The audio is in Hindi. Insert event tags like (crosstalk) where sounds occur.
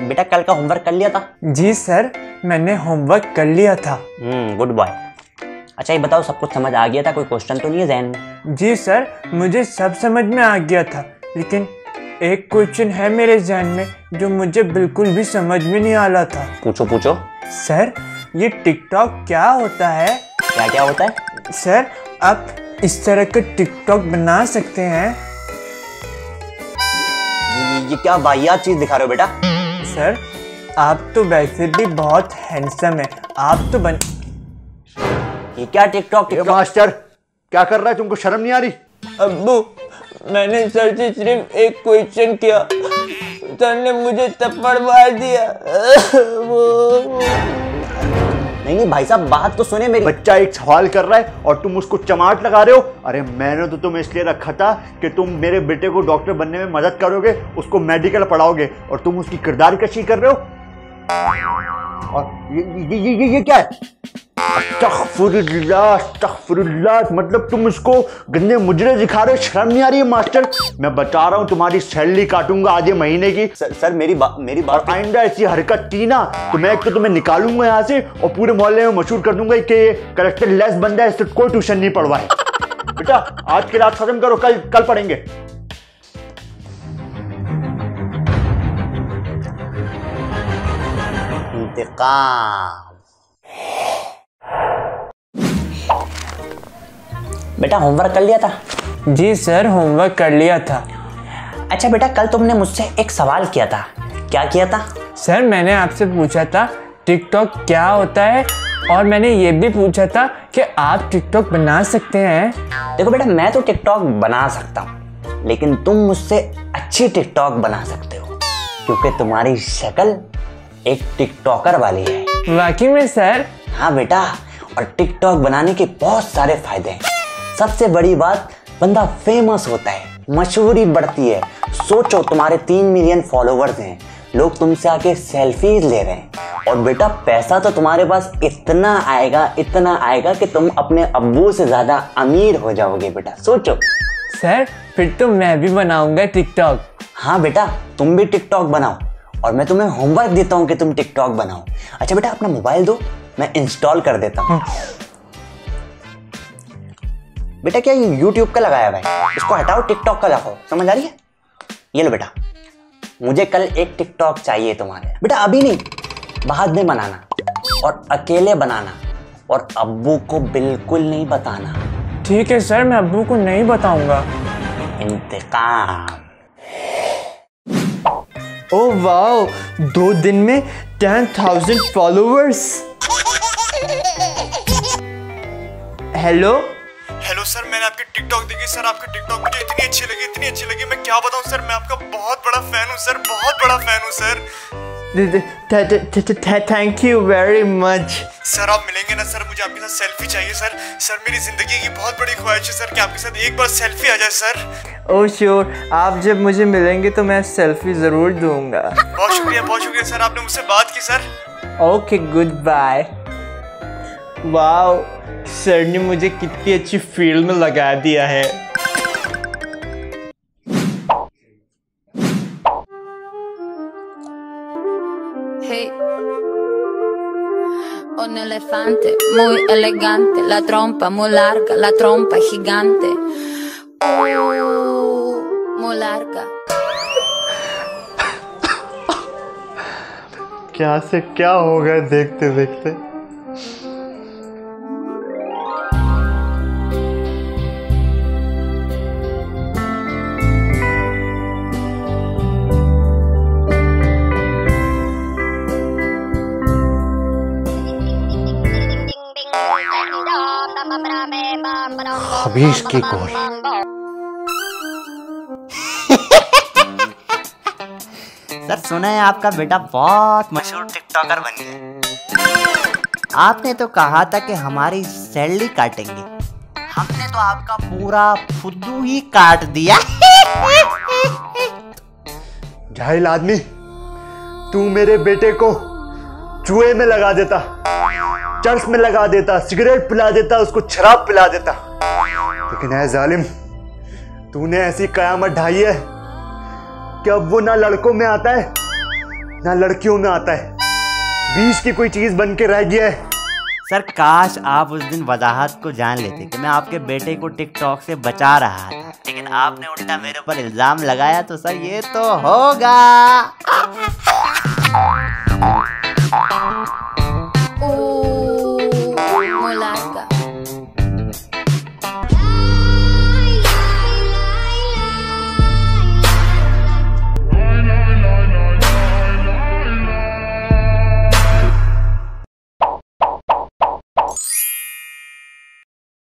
बेटा कल का होमवर्क कर लिया था। जी सर मैंने होमवर्क कर लिया था। हम्म गुड बॉय अच्छा ये बताओ सब कुछ समझ आ गया था? कोई क्वेश्चन तो नहीं है जहन में? जी सर मुझे सब समझ में आ गया था लेकिन एक क्वेश्चन है मेरे जहन में जो मुझे बिल्कुल भी समझ में नहीं आ रहा था। पूछो पूछो। सर ये टिकटॉक क्या होता है? क्या क्या होता है? सर आप इस तरह का टिकटॉक बना सकते हैं। ये, ये क्या वाहियात चीज़ दिखा रहे हो बेटा? सर। आप तो वैसे भी बहुत हैंडसम है। आप तो बन ये क्या टिकटॉक टॉक टिकटॉक मास्टर क्या कर रहा है? तुमको शर्म नहीं आ रही? अब्बू मैंने सर से सिर्फ़ एक क्वेश्चन किया। सर ने मुझे थप्पड़ मार दिया। (laughs) वो नहीं नहीं भाई साहब बात तो सुने मेरी। बच्चा एक सवाल कर रहा है और तुम उसको चमाट लगा रहे हो? अरे मैंने तो तुम्हें इसलिए रखा था कि तुम मेरे बेटे को डॉक्टर बनने में मदद करोगे उसको मेडिकल पढ़ाओगे और तुम उसकी किरदार कशी कर रहे हो। और ये ये ये, ये, ये क्या है? अस्तगफुरुल्लाह, मतलब तुम इसको गंदे मुजरे दिखा रहे हो शर्म नहीं आ रही है मास्टर? मैं बता रहा हूँ तुम्हारी सैलरी काटूँगा आधे महीने की। सर, सर मेरी बात मेरी बात आइंदा ऐसी हरकत की ना तो मैं एक तो तुम्हें निकालूँगा यहाँ से और पूरे मोहल्ले में मशहूर कर दूँगा कि ये करेक्टर लेस बंदा है इससे कोई ट्यूशन नहीं पढ़वाए (laughs) बेटा आज की रात खत्म करो कल कल पढ़ेंगे। इंतकाम। बेटा होमवर्क कर लिया था? जी सर होमवर्क कर लिया था। अच्छा बेटा कल तुमने मुझसे एक सवाल किया था। क्या किया था? सर मैंने आपसे पूछा था टिकटॉक क्या होता है? और मैंने ये भी पूछा था कि आप टिकटॉक बना सकते हैं। देखो बेटा मैं तो टिकटॉक बना सकता हूँ लेकिन तुम मुझसे अच्छी टिकटॉक बना सकते हो क्योंकि तुम्हारी शक्ल एक टिकटॉकर वाली है। वाकई में सर? हाँ बेटा और टिकटॉक बनाने के बहुत सारे फ़ायदे हैं। सबसे बड़ी बात बंदा फ़ेमस होता है मशहूरी बढ़ती है। सोचो तुम्हारे तीन मिलियन फॉलोवर्स हैं। लोग तुमसे आके सेल्फीज ले रहे हैं। और बेटा पैसा तो तुम्हारे पास इतना आएगा इतना आएगा कि तुम अपने अब्बू से ज़्यादा अमीर हो जाओगे बेटा। सोचो। सर फिर तो मैं भी बनाऊँगा टिकटॉक हाँ बेटा तुम भी टिकटॉक बनाओ। और मैं तुम्हें होमवर्क देता हूँ कि तुम टिकटॉक बनाओ। अच्छा बेटा अपना मोबाइल दो मैं इंस्टॉल कर देता हूँ। बेटा क्या ये यूट्यूब का लगाया हुआ है इसको हटाओ टिकटॉक का लगाओ। समझ आ रही है? ये लो बेटा। मुझे कल एक टिकटॉक चाहिए तुम्हारे। बेटा अभी नहीं। बाद में बनाना। और अकेले बनाना। और अब्बू को बिल्कुल नहीं बताना। ठीक है सर मैं अब्बू को नहीं बताऊँगा। इंतकाम। Oh wow. दो दिन में ten thousand followers hello TikTok देखी। सर आपकी टिकटॉक मुझे इतनी अच्छी लगी इतनी अच्छी लगी। मैं क्या बताऊँ सर मैं आपका बहुत बड़ा फ़ैन हूँ सर बहुत बड़ा फ़ैन हूँ sir. Thank you very much sir आप मिलेंगे ना सर मुझे आपके साथ सेल्फी चाहिए सर। सर मेरी ज़िंदगी की बहुत बड़ी ख्वाहिश है सर कि आपके साथ एक बार सेल्फी आ जाए सर। ओ श्योर आप जब मुझे मिलेंगे तो मैं सेल्फी ज़रूर दूँगा। बहुत शुक्रिया बहुत शुक्रिया सर आपने मुझसे बात की sir. Okay good bye wow sir ने मुझे कितनी अच्छी फ़ील्ड में लगा दिया है Hey. Un elefante muy elegante, la trompa muy larga, la trompa gigante. Uh, muy larga. क्या से क्या हो गया देखते देखते हबीश की कॉल। सर सुना है आपका बेटा बहुत मशहूर टिकटॉकर बन गया। आपने तो कहा था कि हमारी सैलरी काटेंगे। हमने तो आपका पूरा फुद्दू ही काट दिया। जाहिल आदमी तू मेरे बेटे को चूहे में लगा देता चर्च में लगा देता सिगरेट पिला देता उसको शराब पिला देता। लेकिन है जालिम, तूने ऐसी कयामत ढाई है कि अब वो ना लड़कों में आता है, ना लड़कियों में आता है। बीच की कोई चीज़ बन के रह गया है। सर, काश आप उस दिन वजाहत को जान लेते कि मैं आपके बेटे को टिकटॉक से बचा रहा था। लेकिन आपने उल्टा मेरे ऊपर इल्ज़ाम लगाया तो सर ये तो होगा.